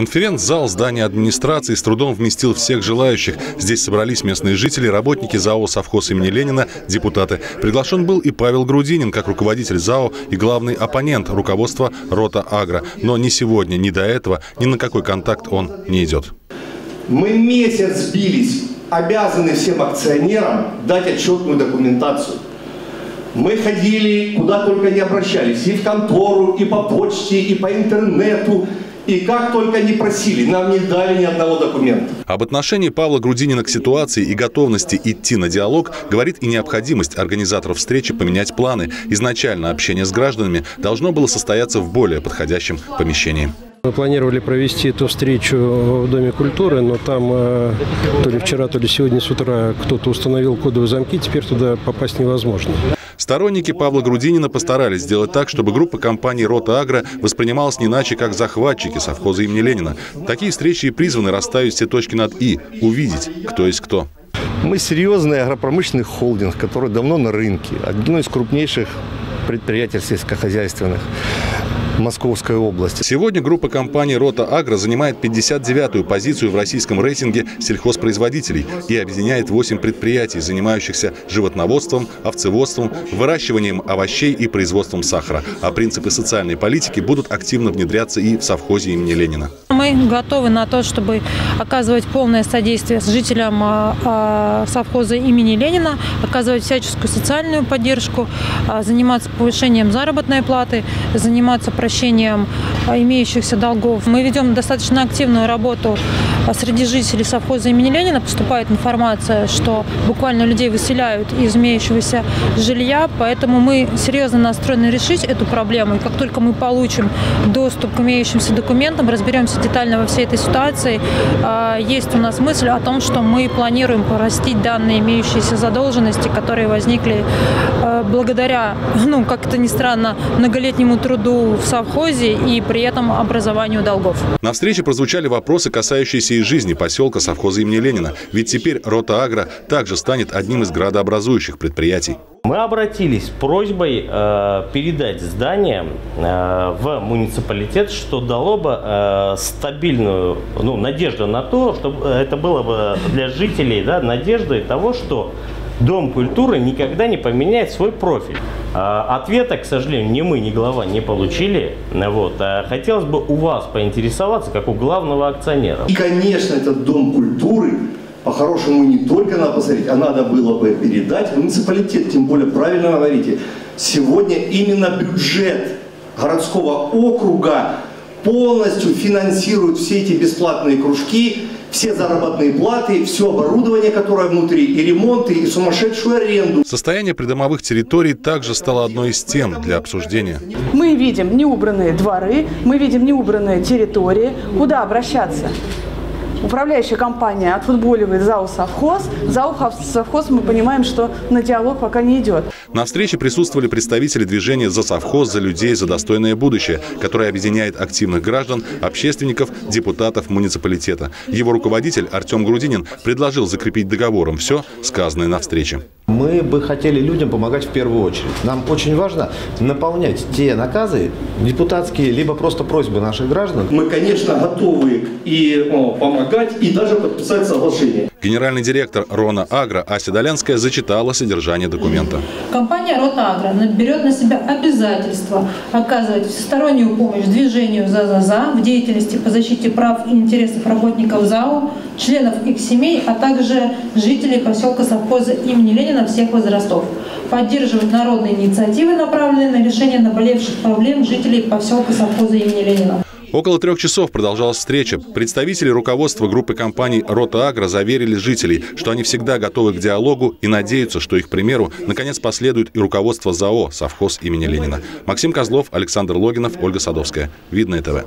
Конференц-зал здания администрации с трудом вместил всех желающих. Здесь собрались местные жители, работники ЗАО «Совхоз» имени Ленина, депутаты. Приглашен был и Павел Грудинин, как руководитель ЗАО и главный оппонент руководства «Рота Агро». Но ни сегодня, ни до этого, ни на какой контакт он не идет. Мы месяц сбились, обязаны всем акционерам дать отчетную документацию. Мы ходили, куда только не обращались, и в контору, и по почте, и по интернету, и как только не просили, нам не дали ни одного документа. Об отношении Павла Грудинина к ситуации и готовности идти на диалог говорит и необходимость организаторов встречи поменять планы. Изначально общение с гражданами должно было состояться в более подходящем помещении. Мы планировали провести эту встречу в Доме культуры, но там э, то ли вчера, то ли сегодня с утра кто-то установил кодовые замки, теперь туда попасть невозможно. Сторонники Павла Грудинина постарались сделать так, чтобы группа компании «Рота Агро» воспринималась не иначе, как захватчики совхоза имени Ленина. Такие встречи и призваны расставить все точки над «и», увидеть, кто есть кто. Мы серьезный агропромышленный холдинг, который давно на рынке, одно из крупнейших предприятий сельскохозяйственных. Московской области. Сегодня группа компаний «Рота Агро» занимает 59-ю позицию в российском рейтинге сельхозпроизводителей и объединяет 8 предприятий, занимающихся животноводством, овцеводством, выращиванием овощей и производством сахара. А принципы социальной политики будут активно внедряться и в совхозе имени Ленина. Мы готовы на то, чтобы оказывать полное содействие жителям а, а, совхоза имени Ленина, оказывать всяческую социальную поддержку, а, заниматься повышением заработной платы, заниматься прощением возвращением а, имеющихся долгов. Мы ведем достаточно активную работу а, среди жителей совхоза имени Ленина. Поступает информация, что буквально людей выселяют из имеющегося жилья, поэтому мы серьезно настроены решить эту проблему. И как только мы получим доступ к имеющимся документам, разберемся детально во всей этой ситуации, а, есть у нас мысль о том, что мы планируем порастить данные имеющиеся задолженности, которые возникли благодаря, ну, как это ни странно, многолетнему труду в совхозе и при этом образованию долгов. На встрече прозвучали вопросы, касающиеся и жизни поселка совхоза имени Ленина. Ведь теперь Рота Агро также станет одним из градообразующих предприятий. Мы обратились с просьбой э, передать здание э, в муниципалитет, что дало бы э, стабильную ну, надежду на то, чтобы это было бы для жителей да, надеждой того, что Дом культуры никогда не поменяет свой профиль. А, ответа, к сожалению, ни мы, ни глава не получили. Вот. А хотелось бы у вас поинтересоваться, как у главного акционера. И, конечно, этот Дом культуры по-хорошему не только надо посмотреть, а надо было бы передать в муниципалитет. Тем более, правильно говорите, сегодня именно бюджет городского округа полностью финансирует все эти бесплатные кружки, все заработные платы, все оборудование, которое внутри, и ремонты, и сумасшедшую аренду. Состояние придомовых территорий также стало одной из тем для обсуждения. Мы видим неубранные дворы, мы видим неубранные территории. Куда обращаться? Управляющая компания отфутболивает ЗАО «Совхоз». ЗАО «Совхоз» мы понимаем, что на диалог пока не идет. На встрече присутствовали представители движения «За совхоз», «За людей», «За достойное будущее», которое объединяет активных граждан, общественников, депутатов муниципалитета. Его руководитель Артем Грудинин предложил закрепить договором все, сказанное на встрече. Мы бы хотели людям помогать в первую очередь. Нам очень важно наполнять те наказы депутатские, либо просто просьбы наших граждан. Мы, конечно, готовы и помогать, и даже подписать соглашение. Генеральный директор Рона Агро Ася Долянская зачитала содержание документа. Компания Рота Агро берет на себя обязательство оказывать всестороннюю помощь движению «За-за-за» в деятельности по защите прав и интересов работников ЗАО, членов их семей, а также жителей поселка совхоза имени Ленина всех возрастов. Поддерживать народные инициативы, направленные на решение наболевших проблем жителей поселка совхоза имени Ленина. Около трех часов продолжалась встреча. Представители руководства группы компаний «Рота Агро» заверили жителей, что они всегда готовы к диалогу и надеются, что их примеру наконец последует и руководство ЗАО «Совхоз имени Ленина». Максим Козлов, Александр Логинов, Ольга Садовская. Видное ТВ.